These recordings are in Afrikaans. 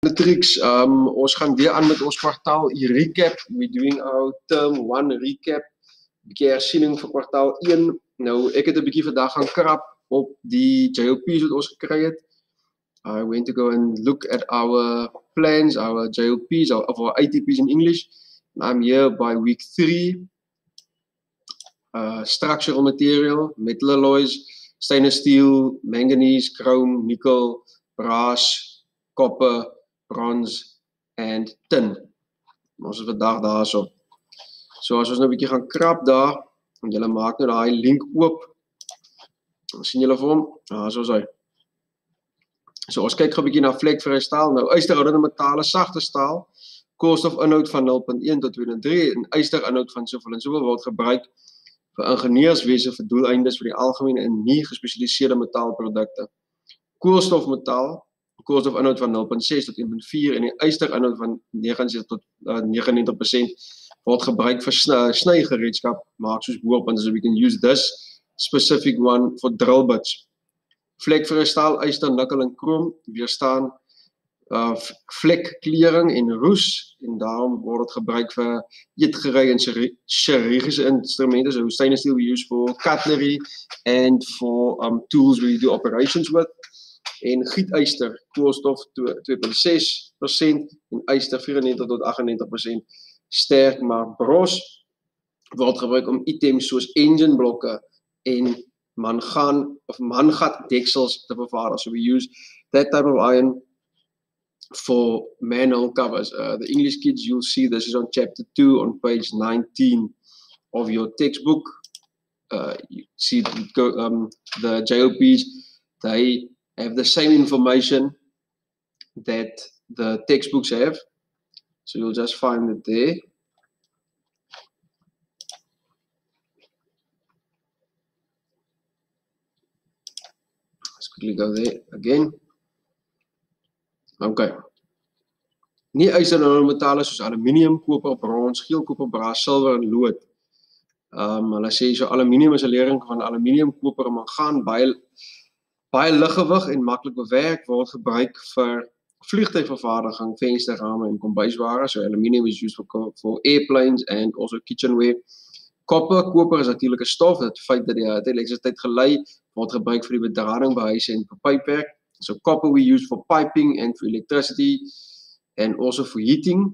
Matrix, um ons gaan weer aan met ons kwartaal recap. We doing our term 1 recap. 'n Bietjie hersiening vir kwartaal 1. Nou ek het 'n bietjie vandag gaan krap op die JOP's wat ons gekry het. I went to go and look at our plans, our JOPs, our, our ITPs in English. I'm here by week 3. Uh structural material, metal alloys, stainless steel, manganese, chrome, nickel, brass, copper, bronze and tin. Ons is vandag daarso. So as ons nou 'n bietjie gaan krap daar en julle maak nou daai link oop. Dan sien julle vir hom. Daar is hy. So ons kyk gou 'n bietjie na vlekvrye staal. Nou ysterhoudende metale, sagte staal, koolstofinhoud van 0.1 tot 2.3 en ysterinhoud van soveel en soveel word gebruik vir ingenieurswese vir doeleindes vir die algemene en nie gespesialiseerde metaalprodukte. Koolstofmetaal, koolstofinhoud van 0.6 tot 1.4 en die ysterinhoud van 79 tot uh, 99% word gebruik vir snygereedskap, maak soos boorpunte so we can use this specific one for drill bits. Vlekvrye staal, yster, nikkel en krom weerstaan uh vlekklering en roes en daarom word dit gebruik vir eetgerei en chirurgiese instrumente so stainless steel we use for cutlery and for um tools we do operations with en gietyster koolstof 2.6% en yster 94 tot 98% sterk maar bros word gebruik om items soos engine blokke en mangaan of mangat deksels te vervaardig so we use that type of iron for manual covers. Uh, the English kids, you'll see this is on chapter 2 on page 19 of your textbook. Uh, you see the, um, the JOPs, they have the same information that the textbooks have. So you'll just find it there. Let's quickly go there again. Okay. Nie yserne metale soos aluminium, koper, brons, geel, koper, braas, silwer en lood. Ehm um, hulle sê so aluminium is 'n lering van aluminium, koper en mangaan baie baie liggewig en maklik bewerk word gebruik vir vliegtuigvervaardiging, vensterrame en kombuisware. So aluminium is used for for airplanes and also kitchenware. Koper, koper is natuurlike stof. Dit feit dat die elektrisiteit gelei word gebruik vir die bedrading by huise en pypwerk. So copper we use for piping and for electricity and also for heating.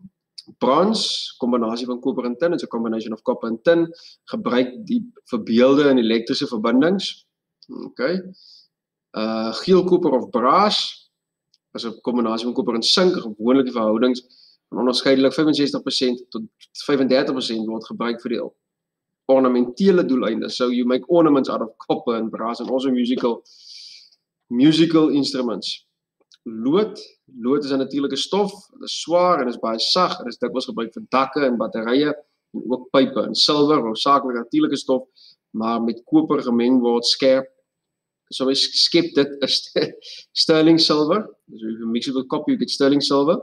Bronze, kombinasie van koper en tin, it's a combination of copper and tin, gebruik die vir beelde en elektriese verbindings. Okay. Uh geel koper of brass is 'n kombinasie van koper en sink, gewoonlik die verhoudings van onderskeidelik 65% tot 35% word gebruik vir die ornamentele doeleindes. So you make ornaments out of copper and brass and also musical musical instruments. Lood, lood is 'n natuurlike stof, dit is swaar en is baie sag en is dikwels gebruik vir dakke en batterye en ook pype en silwer, hoofsaaklik natuurlike stof, maar met koper gemeng word skerp. So ons skep dit is sterling silwer. So if you mix it with copper you get sterling silver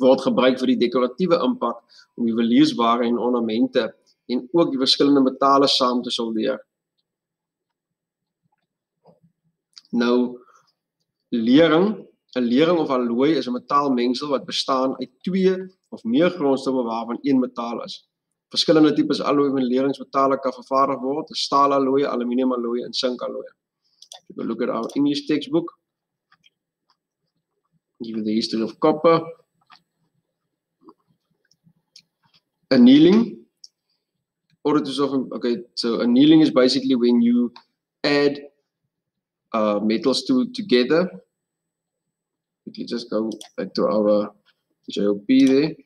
word gebruik vir die dekoratiewe impak om juweliersware en ornamente en ook die verskillende metale saam te soldeer. Nou lering, 'n lering of alloy is 'n metaalmengsel wat bestaan uit twee of meer grondstowwe waarvan een metaal is. Verskillende tipes alloy en leringsmetale kan vervaardig word: staal alloy, aluminium alloy en sink If you look at our English textbook, give you the history of copper. Annealing. Or it is often okay, so annealing is basically when you add uh, metals to together. Can just go back to our JOP there.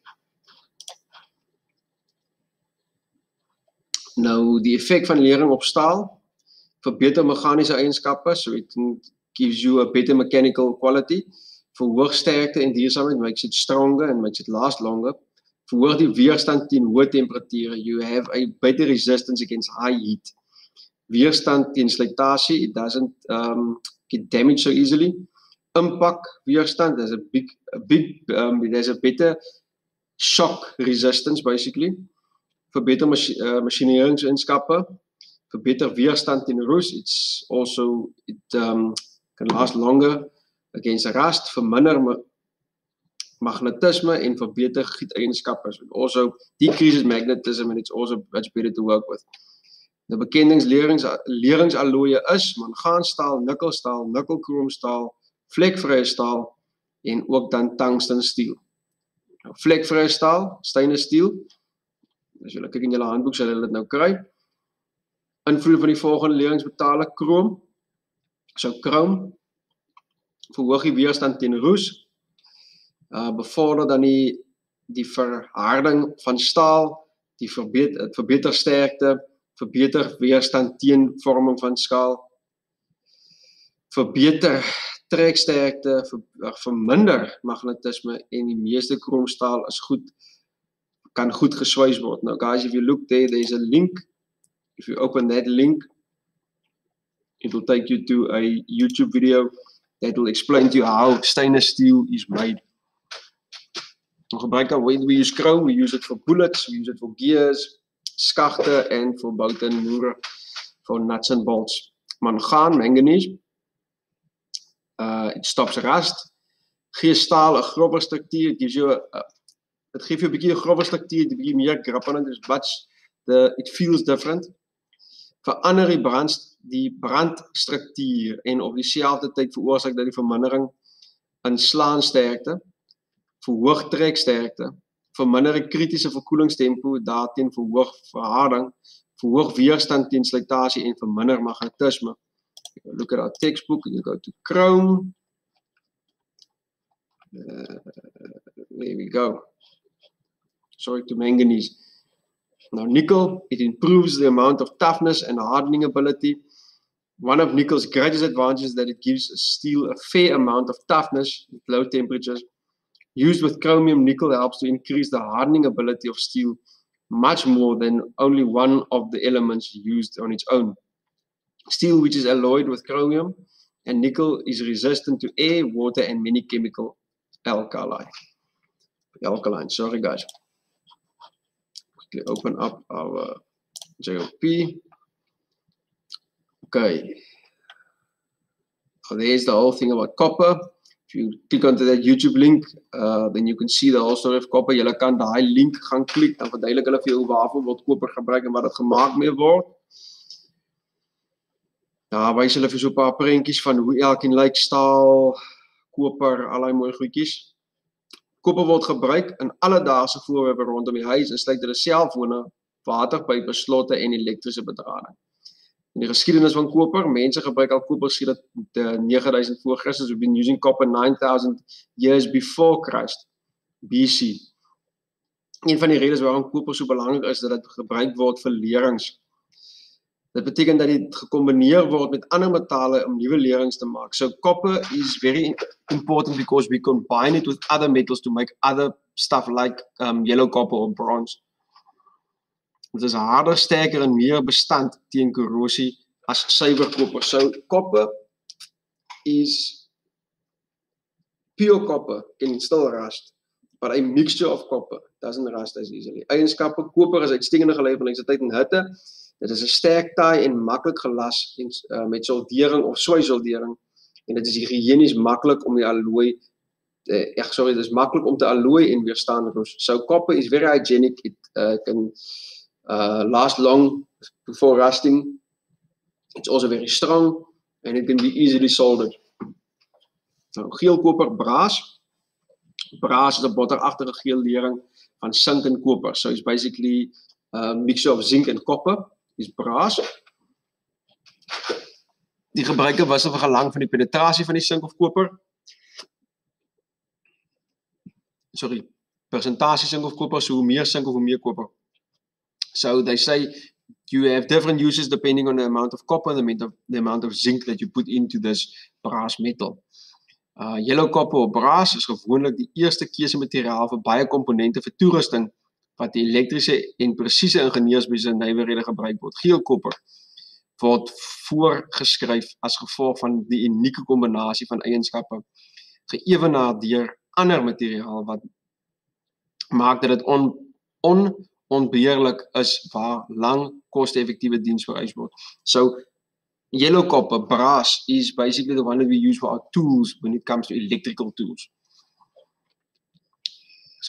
Nou die effek van lering op staal verbeter meganiese eienskappe, so it gives you a better mechanical quality. Verhoog sterkte en duursaamheid, makes it stronger and makes it last longer. Verhoog die weerstand teen hoë temperature. You have a better resistance against high heat weerstand teen slytasie it doesn't um get damaged so easily impact weerstand there's a big a big um there's a better shock resistance basically vir beter mach uh, masjineringsenskappe vir beter weerstand teen roes it's also it um can last longer against rust vir minder magnetisme en verbeter gieteienskappe. So also decreases magnetism and it's also much better to work with. Die bekendingslerings leringsalloye is mangaanstaal, nikkelstaal, nikkelkroomstaal, vlekvrye staal en ook dan tungstenstiel. Nou vlekvrye staal, stainless steel. As jy kyk in julle handboek sal julle dit nou kry. Invloed van die volgende leringsmetale krom. So krom verhoog die weerstand teen roes. Uh bevorder dan die die verharding van staal, die verbeter verbeter sterkte, verbeter weerstand teen vorming van skaal. Verbeter treksterkte, ver, verminder magnetisme en die meeste kromstaal is goed kan goed geswys word. Now guys, if you look there, there's a link. If you open that link, it will take you to a YouTube video that will explain to you how stainless steel is made. We gebruik when we use chrome, we use it for bullets, we use it for gears, skagte en vir boute en moere for nuts and bolts. Mangaan, manganese, uh it stops rust. Gee staal 'n grower struktuur, it gives you a dit gee vir jou 'n bietjie 'n grower struktuur, 'n bietjie meer grip aan dit, but the it feels different. Verander die brand die brandstruktuur en op dieselfde tyd veroorsaak dat die vermindering in slaansterkte, verhoog treksterkte, verminder die kritiese verkoelingstempo, daarteen verhoog verharding, verhoog weerstand teen slytasie en verminder magnetisme. Look at our textbook you go to Chrome. Uh, there we go. Sorry to manganese. Now nickel, it improves the amount of toughness and hardening ability. One of nickel's greatest advantages is that it gives steel a fair amount of toughness at low temperatures. Used with chromium, nickel helps to increase the hardening ability of steel much more than only one of the elements used on its own. Steel, which is alloyed with chromium and nickel, is resistant to air, water, and many chemical alkali. Alkaline, sorry guys. Quickly open up our JOP. Okay. So there's the whole thing about copper. If you click onto that YouTube link, uh, then you can see the whole story of copper. Jy kan daai link gaan klik dan verduidelik hulle vir jou waarvoor word koper gebruik en wat dit gemaak mee word. Daar wys hulle vir so 'n paar prentjies van hoe elkeen lyk staal, koper, al daai mooi goedjies. Koper word gebruik in alledaagse voorwerpe rondom die huis, insluit hulle selfone, waterpype, slotte en elektriese bedrading. In die geskiedenis van koper, mense gebruik al koper sedert 9000 voor Christus. We've been using copper 9000 years before Christ, BC. Een van die redes waarom koper so belangrik is, dat dit gebruik word vir lerings. Dit beteken dat dit gekombineer word met ander metale om nuwe lerings te maak. So copper is very important because we combine it with other metals to make other stuff like um yellow copper or bronze. Dit is harder, sterker en meer bestand teen korrosie as suiwer koper. So copper is pure copper can still rust, but a mixture of copper doesn't rust as easily. Eienskappe koper is uitstekende geleefbaarheid in hitte Dit is 'n sterk taai en maklik gelas en uh, met soldering of soisoldering en dit is higienies maklik om die alloy ek sorry dit is maklik om te alloy en weerstaan roes. So copper is very hygienic it uh, can uh, last long before rusting. It's also very strong and it can be easily soldered. Nou geel koper braas. Braas is 'n botteragtige geel lering van sink en koper. So it's basically a mixture of zinc and copper is braas. Die gebruike was of gelang van die penetrasie van die sink of koper. Sorry, persentasie sink of koper, so hoe meer sink of hoe meer koper. So they say you have different uses depending on the amount of copper and the amount of, the amount of zinc that you put into this brass metal. Uh yellow copper of brass is gewoonlik die eerste keuse materiaal vir baie komponente vir toerusting wat elektriese en presiese ingenieurswese nywerhede gebruik word. Geelkopper word voorgeskryf as gevolg van die unieke kombinasie van eienskappe geëwenaar deur ander materiaal wat maak dat dit on on onbeheerlik is waar lang koste-effektiewe diens vereis word. So yellow copper brass is basically the one we use for our tools when it comes to electrical tools.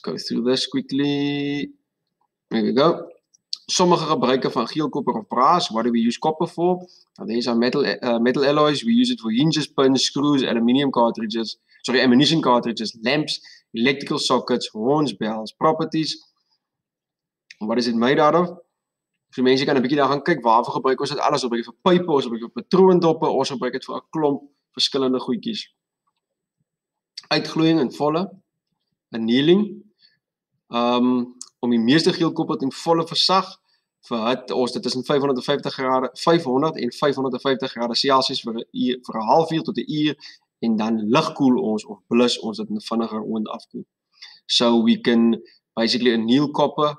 go through this quickly. There we go. Sommige gebruike van geel koper of brass, what do we use copper for? Now these are metal uh, metal alloys. We use it for hinges, pins, screws, aluminium cartridges, sorry, ammunition cartridges, lamps, electrical sockets, horns, bells, properties. What is it made out of? So mense kan 'n bietjie daar gaan kyk waarvoor gebruik ons dit alles op vir pype, ons gebruik vir patroondoppe, ons gebruik dit vir 'n klomp verskillende goedjies. Uitgloeiing in volle, annealing. Um om die meeste geelkoppel in volle versag vir het ons dit tussen 550 grade 500 en 550 grade Celsius vir 'n uur vir 'n halfuur tot 'n uur en dan ligkoel ons of blus ons dit vinniger oond afkoel. So we can basically anneal copper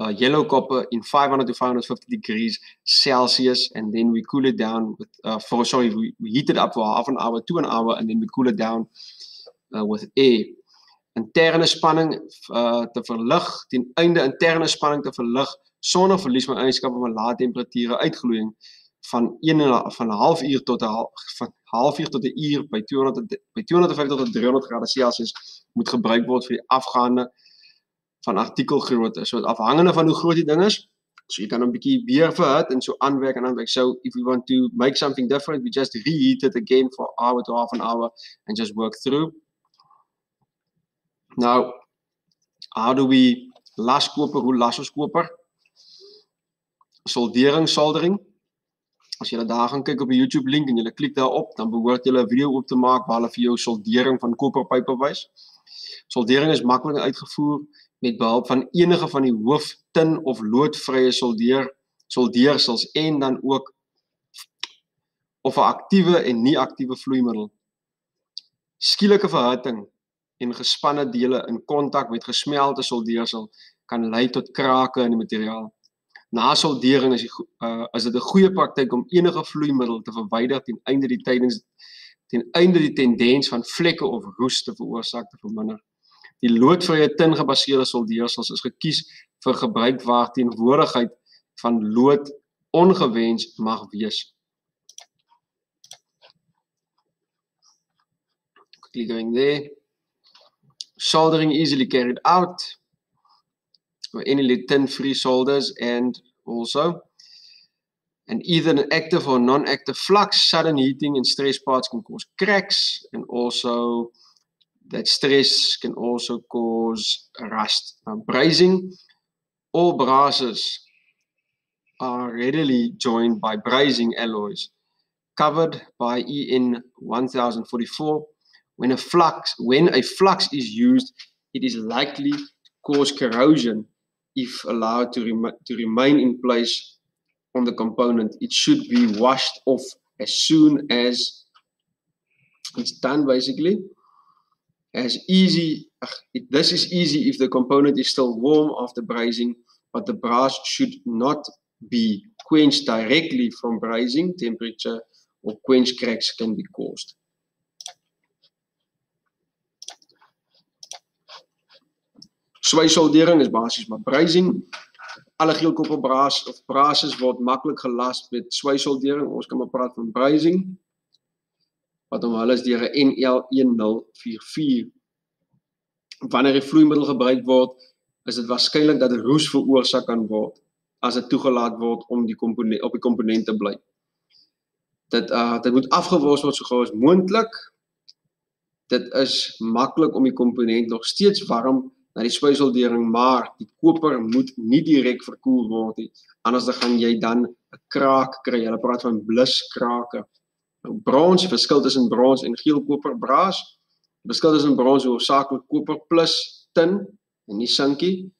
uh, yellow copper in 500 to 550 degrees Celsius, and then we cool it down with, uh, for sorry, we, we heat it up for half an hour to an hour, and then we cool it down uh, with air. Interne spanning uh, te verlig, ten einde interne spanning te verlig sonder verlies van eienskappe van lae temperature uitgloeiing van 1 van 'n half uur tot 'n van halfuur tot 'n uur by 200 by 250 tot 300 grade Celsius moet gebruik word vir die afgaande van artikelgrootte. So afhangende van hoe groot die ding is, so jy kan 'n bietjie weer verhit en so aanwerk en aanwerk. So if we want to make something different, we just reheat it again for hour to half an hour and just work through. Now, how do we las koper? Hoe las ons koper? Soldering, soldering. As jy daar gaan kyk op die YouTube link en jy klik daarop, dan behoort jy 'n video op te maak waar hulle vir jou soldering van koperpype wys. Soldering is maklik uitgevoer met behulp van enige van die hooftin of loodvrye soldeer soldeersels en dan ook of 'n aktiewe en nie aktiewe vloeimiddel. Skielike verhitting en gespanne dele in kontak met gesmelte soldeersel kan lei tot krake in die materiaal. Na soldering is die uh, is dit 'n goeie praktyk om enige vloeimiddel te verwyder ten einde die tydens ten einde die tendens van vlekke of roes te veroorsaak te verminder. Die loodvrye tin gebaseerde soldeersels is gekies vir gebruik waar teenwoordigheid van lood ongewens mag wees. Quickly going there. Soldering easily carried out any tin free solders and also and either an active or non-active flux, sudden heating and stress parts can cause cracks and also that stress can also cause rust. Now, brazing, all brasses are readily joined by brazing alloys covered by EN 1044. When a flux, when a flux is used, it is likely to cause corrosion if allowed to, rem to remain in place on the component. It should be washed off as soon as it's done, basically as easy, it, this is easy if the component is still warm after brazing, but the brass should not be quenched directly from brazing temperature or quench cracks can be caused. Swysoldering is basies maar brazing. Alle geelkoppel braas of braases word maklik gelas met swysoldering. Ons kan maar praat van brazing wat hom hulle is deur 'n NL1044. Wanneer 'n vloeimiddel gebruik word, is dit waarskynlik dat roes veroorsaak kan word as dit toegelaat word om die komponent op die komponent te bly. Dit uh dit moet afgewas word so gou as moontlik. Dit is maklik om die komponent nog steeds warm na die spysoldering, maar die koper moet nie direk verkoel word nie. Anders dan gaan jy dan 'n kraak kry. Hulle praat van bluskrake. Nou brons, verskil tussen brons en geel koper braas. Verskil tussen brons hoofsaaklik koper plus tin en nie sinkie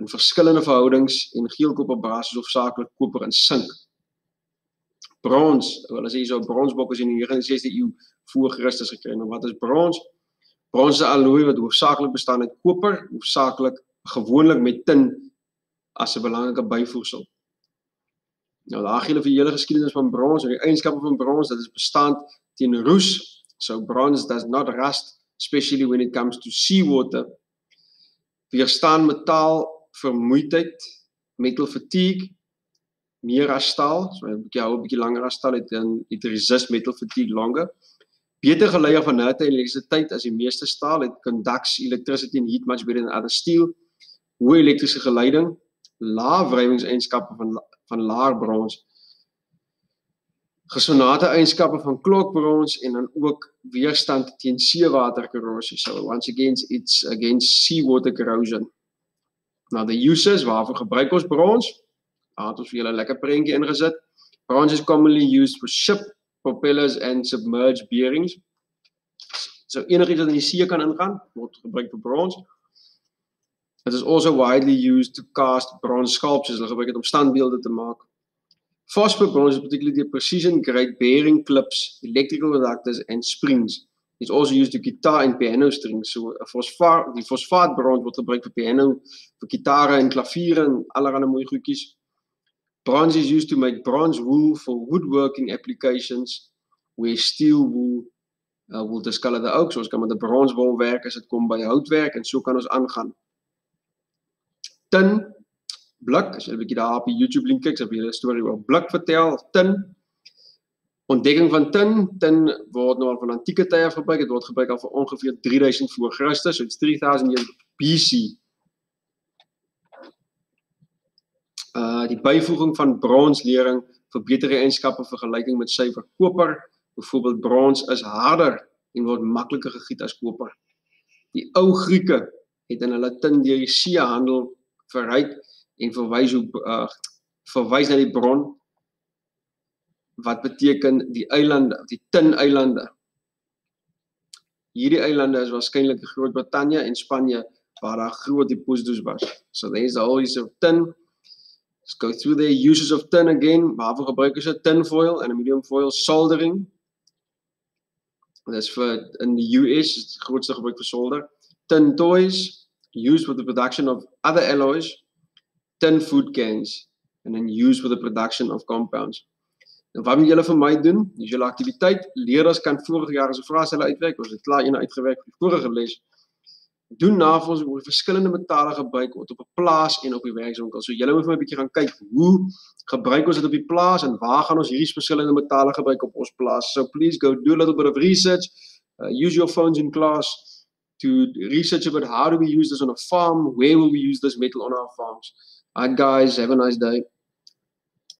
in verskillende verhoudings en geel koper braas is hoofsaaklik koper en sink. Brons, hulle sê hierso bronsbok is in die 19de eeu voor Christus gekry. Nou wat is brons? Brons is 'n alloy wat hoofsaaklik bestaan uit koper, hoofsaaklik gewoonlik met tin as 'n belangrike byvoegsel. Nou daar gee hulle vir julle geskiedenis van brons en die eienskappe van brons dit bestaan teen roes. So bronze does not rust especially when it comes to seawater. Weerstaan metaal vermoeidheid, metal fatigue meer as staal. So 'n bietjie hou 'n bietjie langer as staal het dan it resist metal fatigue longer. Beter geleier van hitte en elektrisiteit as die meeste staal het conducts electricity and heat much better than other steel. Hoë elektriese geleiding, lae wrywingseienskappe van van laer brons. Gesonate eienskappe van klokbrons en dan ook weerstand teen seewaterkorrosie. So once again it's against seawater corrosion. Nou the uses waarvoor gebruik ons brons? Daar het ons vir julle 'n lekker prentjie ingesit. Brons is commonly used for ship propellers and submerged bearings. So enigiets wat in die see kan ingaan, word gebruik vir brons. It is also widely used to cast bronze sculptures. Hulle gebruik dit om standbeelde te maak. Phosphor bronze is particularly the precision grade bearing clips, electrical conductors and springs. It's also used to guitar and piano strings. So fosfaat, die fosfaat bronze word gebruik vir piano, vir gitare en klaviere en allerlei mooi goedjies. Bronze is used to make bronze wool for woodworking applications where steel wool uh, will discolor the oak. So ons kan met 'n bronswol werk as dit kom by houtwerk en so kan ons aangaan. Tin blik, as jy 'n bietjie daar op die YouTube link kyk, sal jy 'n storie oor blik vertel. Tin ontdekking van tin, tin word nou al van antieke tye gebruik. Dit word gebruik al vir ongeveer 3000 voor Christus, so it's 3000 years BC. Uh die byvoeging van bronslering vir betere eienskappe vergelyking met suiwer koper. Byvoorbeeld brons is harder en word makliker gegiet as koper. Die ou Grieke het in hulle tin deur die see handel verryk en verwys hoe uh verwys na die bron wat beteken die eilande, die tin eilande. Hierdie eilande is waarskynlik Groot-Brittanje en Spanje waar daar groot deposito's was. So there's use of tin. Let's go through the uses of tin again. Waarvoor gebruik ons tin foil en aluminium foil soldering? Dis vir in die US is die grootste gebruik vir solder. Tin toys used for the production of other alloys. Tin food cans and then used for the production of compounds. En wat moet julle vir my doen? Dis julle aktiwiteit. Leerders kan vorige jaar as 'n vrae hulle uitwerk. Ons het klaar een uitgewerk vir die vorige les doen navorsing oor verskillende metale gebruik word op 'n plaas en op die werkswinkel. So julle moet vir my 'n bietjie gaan kyk hoe gebruik ons dit op die plaas en waar gaan ons hierdie verskillende metale gebruik op ons plaas. So please go do a little bit of research. Uh, use your phones in class to research about how do we use this on a farm, where will we use this metal on our farms. Alright guys, have a nice day.